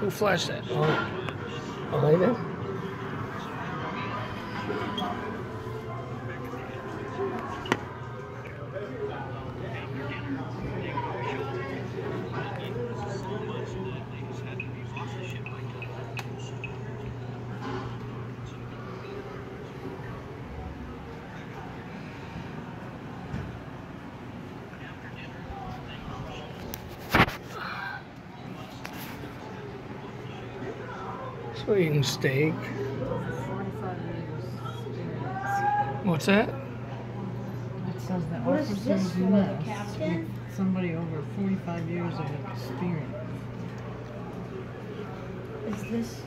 Who flashed that? Oh, Elena? So we're eating steak. Forty-five years experience. What's that? It says that What is officers this for, the mess captain? with somebody over forty-five years of experience. Is this?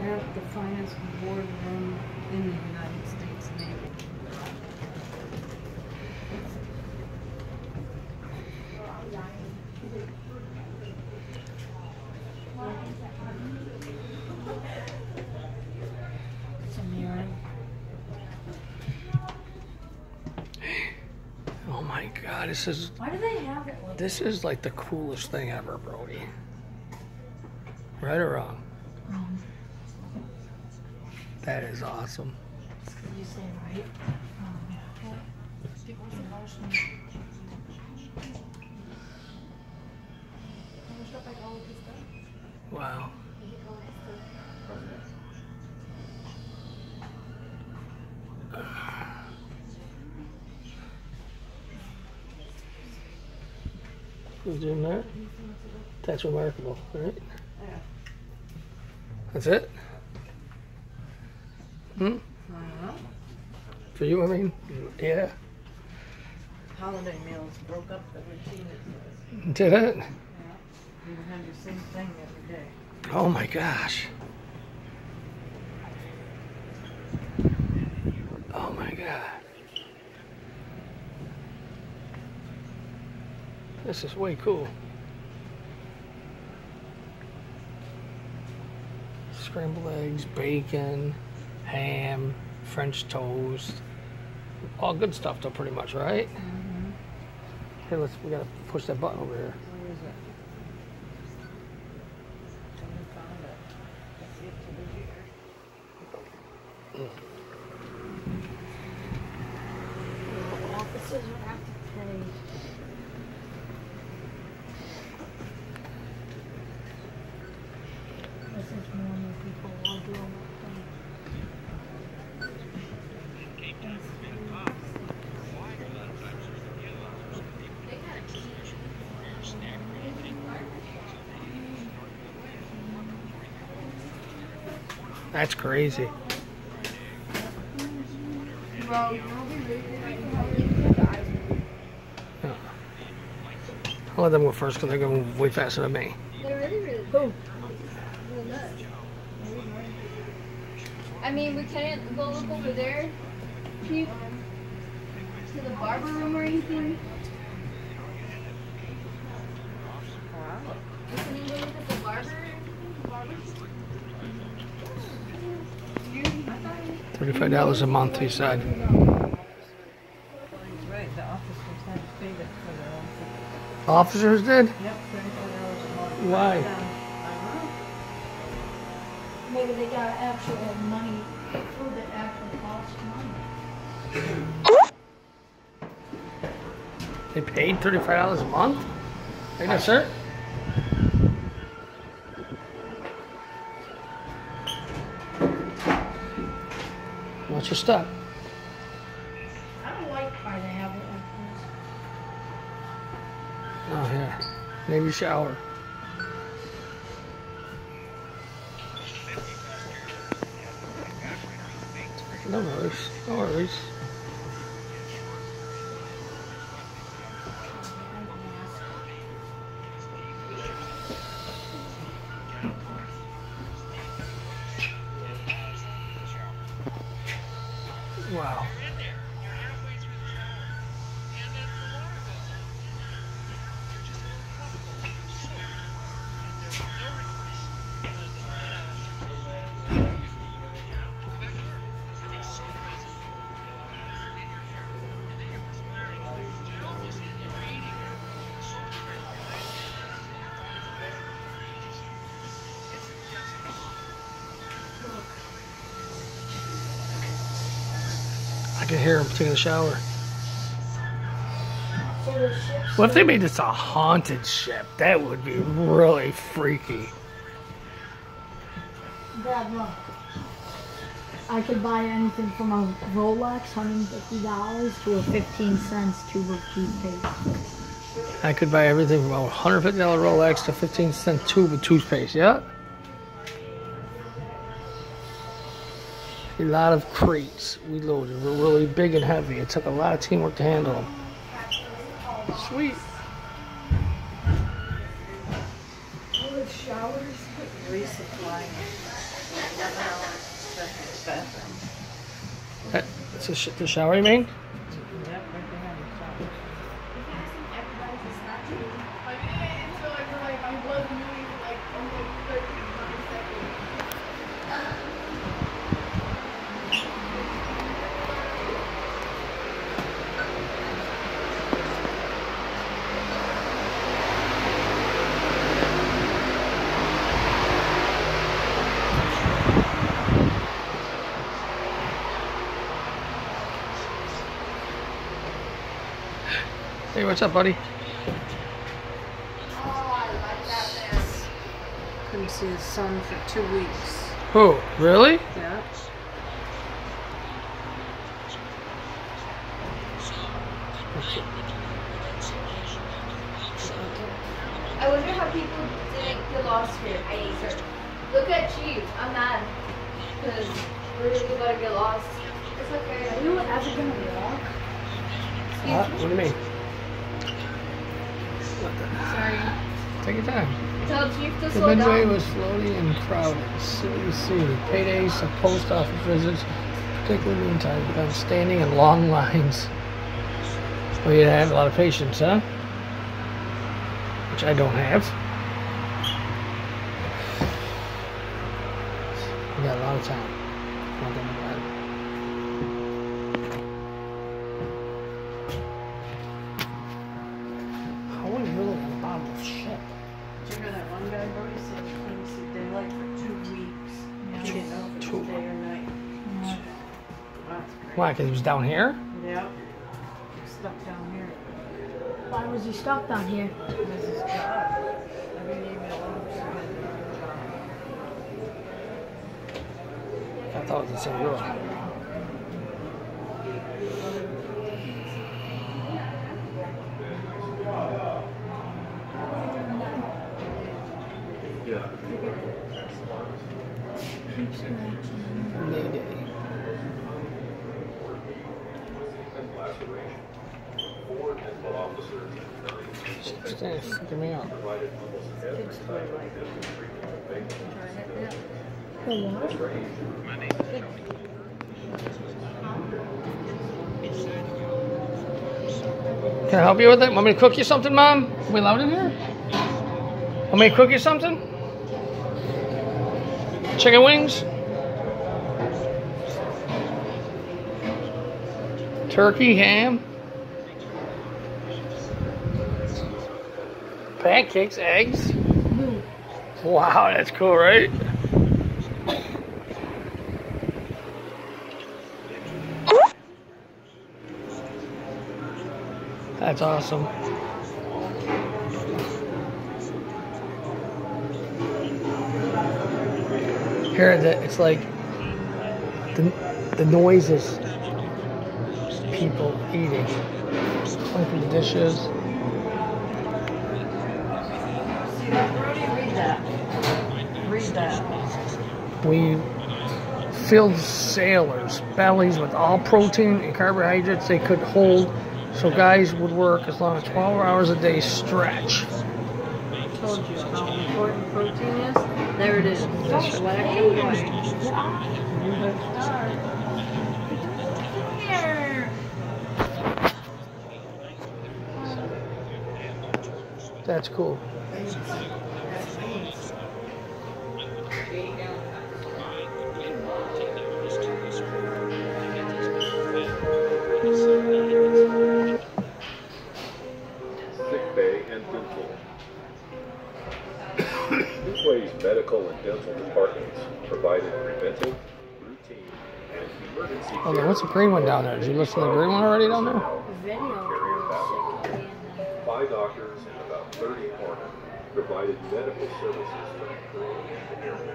They're at the finest boardroom in the United States Navy. God, this is Why do they have it like this is like the coolest thing ever, Brody. Right or wrong? um, That is awesome. you say right? Um, Wow. Doing that? That's remarkable, right? That's it? Hmm? Know. For you, I mean? Yeah. Holiday meals broke up the routine. Did it? Yeah. You have the same thing every day. Oh my gosh. Oh my god. This is way cool. Scrambled eggs, bacon, ham, French toast. All good stuff though pretty much, right? Here let's we gotta push that button over here. Where is it? Someone found it. Let's see if it's over here. Officers would have to pay. This is normal people all doing That's crazy. I'll let them go first because they're going way faster than me. I mean, we can't go look over there, to the barber room or anything. $25 a month, he said. Officers did? Yep, Why? Maybe they got actual money, money. They paid $35 a month? Are you? Your step? I don't like they have it like Oh yeah. Navy shower. No worries. No worries. I can hear him taking a shower. So What if they made this a haunted ship? That would be really freaky. Bad luck. I could buy anything from a Rolex, $150, to a 15 cents tube of toothpaste. I could buy everything from a $150 Rolex to 15 cent tube of toothpaste. Yeah. A lot of crates we loaded were really big and heavy. It took a lot of teamwork to handle them. Sweet. Showers, resupply. Eleven hours, second bathroom. That, that's the, sh- the shower you mean? Hey, what's up, buddy? Couldn't see his son for two weeks. Who? Really? Yeah. I wonder how people didn't get lost here. I hate her. Look at Chief. I'm mad. Because we're really about to get lost. It's Are okay. you ever gonna walk? What? What do you mean? Sorry. Take your time. Tell Chief to The slow down. was floaty and crowded. CBC, paydays, some post office visits, particularly meantime, begun standing in long lines. Well, you have a lot of patience, huh? Which I don't have. We got a lot of time. Why? Because he was down here? Yep. Stuck down here. Why was he stuck down here? This is job. Every email I'm submitting. I thought it was the same girl. She's me out. Can I help you with it? Want me to cook you something, Mom? Are we allowed in here? Want me to cook you something? Chicken wings? Turkey, ham? Pancakes, eggs? Wow, that's cool, right? That's awesome. Here, the, it's like the, the noises people eating, clinking the dishes. See that, Brody? Read that. Read that. We filled sailors' bellies with all protein and carbohydrates they could hold, so guys would work as long as 12 hours a day stretch. I told you how important protein is. There it is. Black and white. That's cool. Oh, what's the green one down there? Did you listen to the green one already down there? Video. Five doctors and about 30 corpsmen provided medical services for the crew airmen.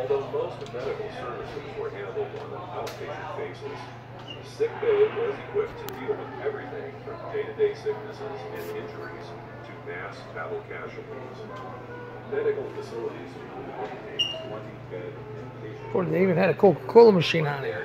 Although most medical services were handled on an outpatient basis, the sick bay was equipped to deal with everything from day-to-day sicknesses and injuries to mass battle casualties. Medical facilities included a 20-bed inpatient Boy, they even had a Coca-Cola machine on here.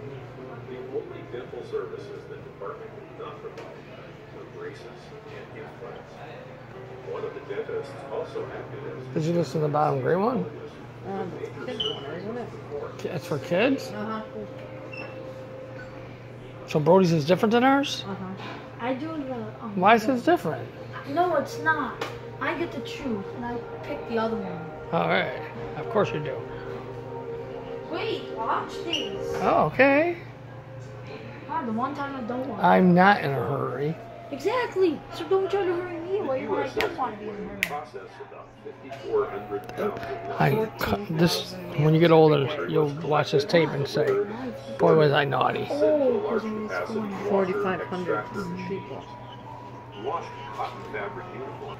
dental services the department did not provide were braces and implants. One of the dentists also acted as Did you listen to the bottom green one? Um, kids one. That's for kids? Uh huh. So Brody's is different than ours? Uh huh. I do the. Um, Why is his different? No, it's not. I get to choose, and I pick the other one. All right. Of course you do. Wait, watch these. Oh, okay. Ah, the one time I don't want. I'm not in a hurry. exactly. So don't try to hurry me away when I don't want to be in a hurry. processed about 5,400 pounds of I this when you get older, you'll watch this tape and say, "Boy, was I naughty." Oh, because large I was capacity going. washer 4,500 people. washed cotton fabric uniforms.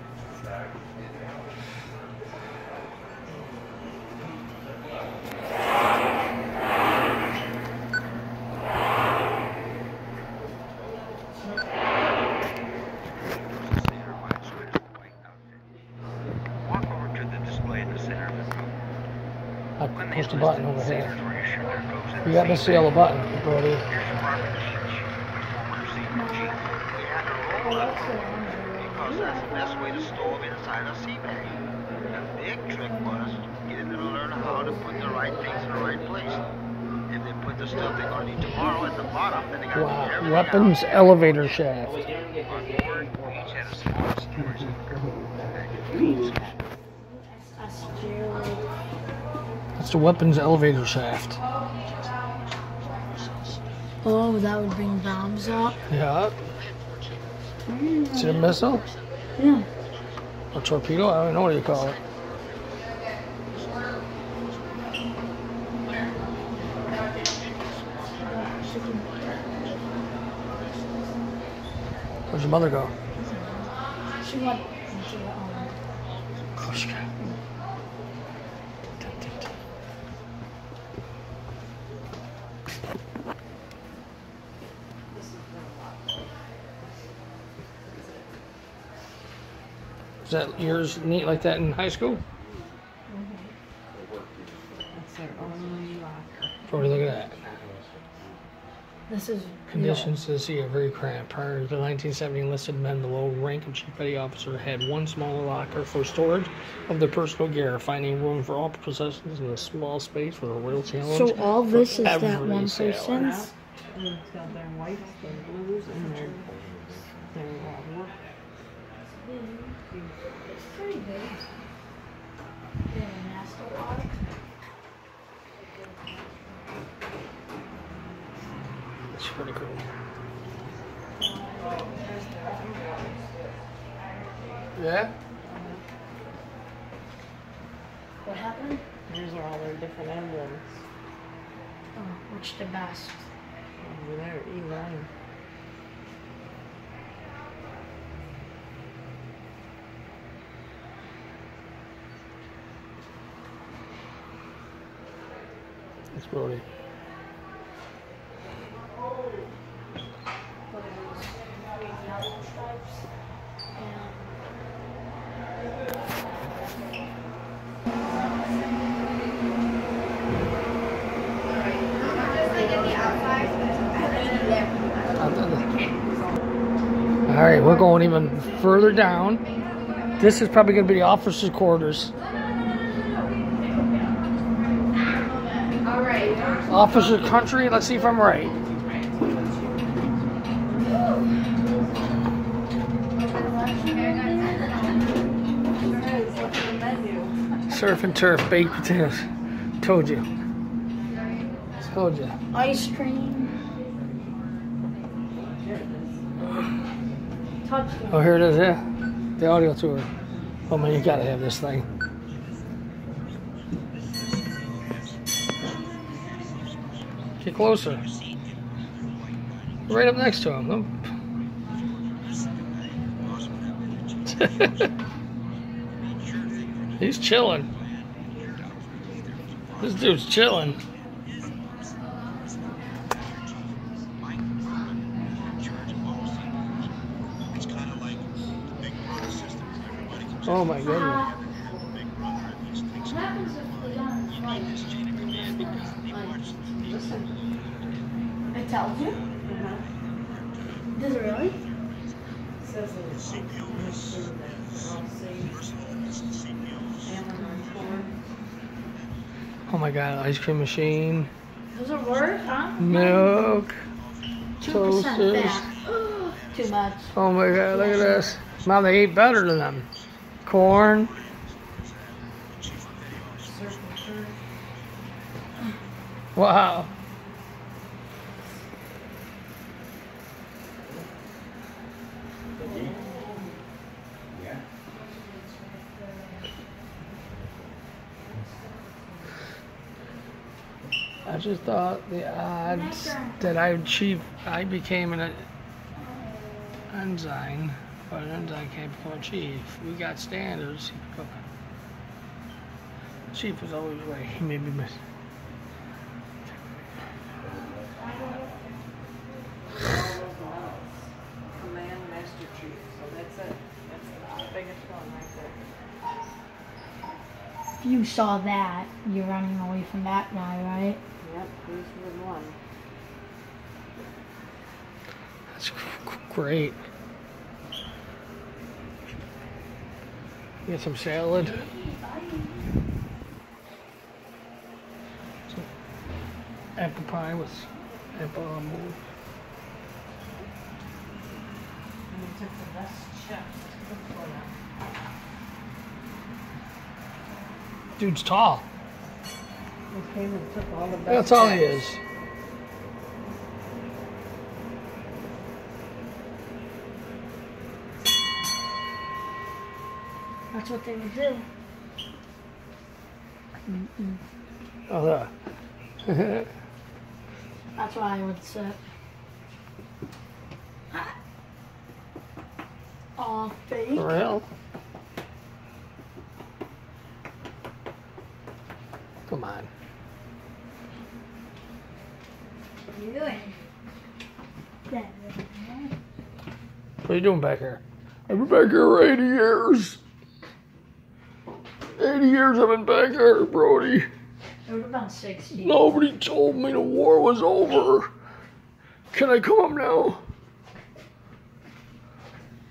Walk over to the display in the center of the room. I When push these the button over here. sailors were issued their coats in You got the this same yellow button, Brody. Here's your Barbara sheet. Forward receiver G. We had to roll up because that's the best way to store them inside a sea bag. The big trick was getting them to learn how to put the right things in the right place. If they put the stuff they're going to need tomorrow at the bottom, then they got to Wow. get everything Weapons out. elevator shaft. The weapons elevator shaft. Oh, that would bring bombs up. Yeah. Is it a missile? Yeah. Or torpedo? I don't know what you call it. Where's your mother go? She went into the um, Oh, she got- Is that yours neat like that in high school? That's their only locker. Brody, look at that. This is Conditions to the sea are very cramped. Prior to the 1970 enlisted men the below rank of chief petty officer had one small locker for storage of their personal gear, finding room for all possessions in a small space with a real challenge. So all this is that one sailor. person's. And it's got their whites, their blues, and their their uh, work. It's pretty big. Yeah, master lock. It's pretty cool. Yeah? What happened? Here's are all their different emblems. Oh, which the best? Over there, E1. It's Brody. Just like at the outside, I need All right, we're going even further down. This is probably going to be the officers' quarters. All right. Officer country. Let's see if I'm right. Surf and turf, baked potatoes. Told you. Told you. Ice cream. Oh, here it is, yeah. The audio tour. Oh man, you gotta have this thing. Get closer. Right up next to him. He's chilling. This dude's chilling. Oh my goodness. Happens if we? It tells you? Uh-huh. Does it really? Says that it's make sure that we're all safe. Amazon corn. Oh my god, ice cream machine, Does it work, huh? milk. 2% toasters. fat. Too much. Oh my god, look at this. Mom, they eat better than them. Corn. Surf and turf. Wow. I just thought the odds that I chief, I became an ensign, but an ensign can't a chief. We got standards. Chief was always right. He made me miss. Command Master Chief, so that's it. That's the biggest one right there. If you saw that, you're running away from that guy, right? Yep, Bruce Wood one. That's g- g- great. Get some salad. Some apple pie with apple on board. And they took the best chef to cook for them. Dude's tall. They came and took all. That's all he is. That's what they would do. Mm-mm. Oh, there. That's why I would sit. Aw, fake. For real? Come on. What are you doing? Yeah. What are you doing back here? I've been back here 80 years. 80 years I've been back here, Brody. It would have been 60. Nobody told me the war was over. Can I come up now?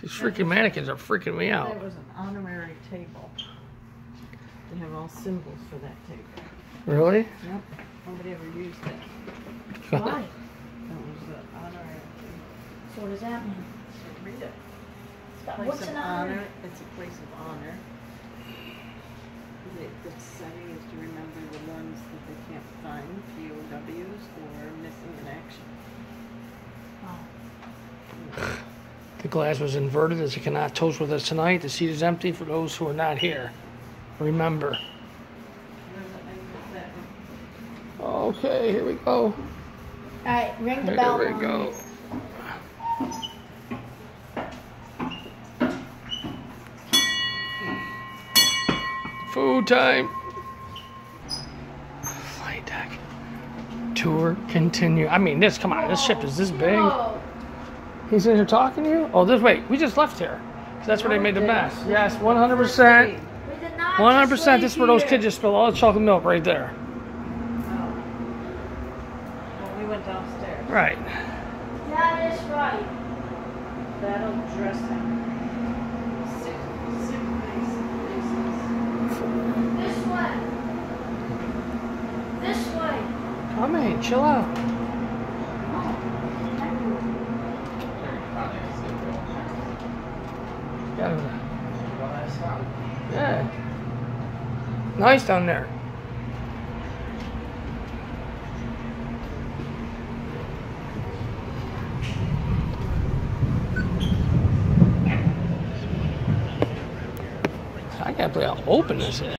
These freaking mannequins are freaking me out. That was an honorary table. They have all symbols for that table. Really? Yep, nobody ever used it. Why? That was the honorary table. So what does that mean? So Read it. What's Place of an honor, honor? it's a place of honor. The, the setting is to remember the ones that they can't find, POWs or missing in action. Oh. The glass was inverted as it cannot toast with us tonight. The seat is empty for those who are not here. Remember. Okay, here we go. Alright, ring the Here bell. we Mom. go. Food time. Flight deck. Tour continue. I mean, this, come on, this ship is this big. He's in here talking to you? Oh, this, wait, we just left here. that's where they made the mess. Yes, 100%. We did not 100%. This is where those kids just spilled all the chocolate milk right there. We went downstairs. Right. That is right. Battle dressing. This way. This way. Coming. chill out. Yeah. Yeah. Nice down there. Can't how open this is.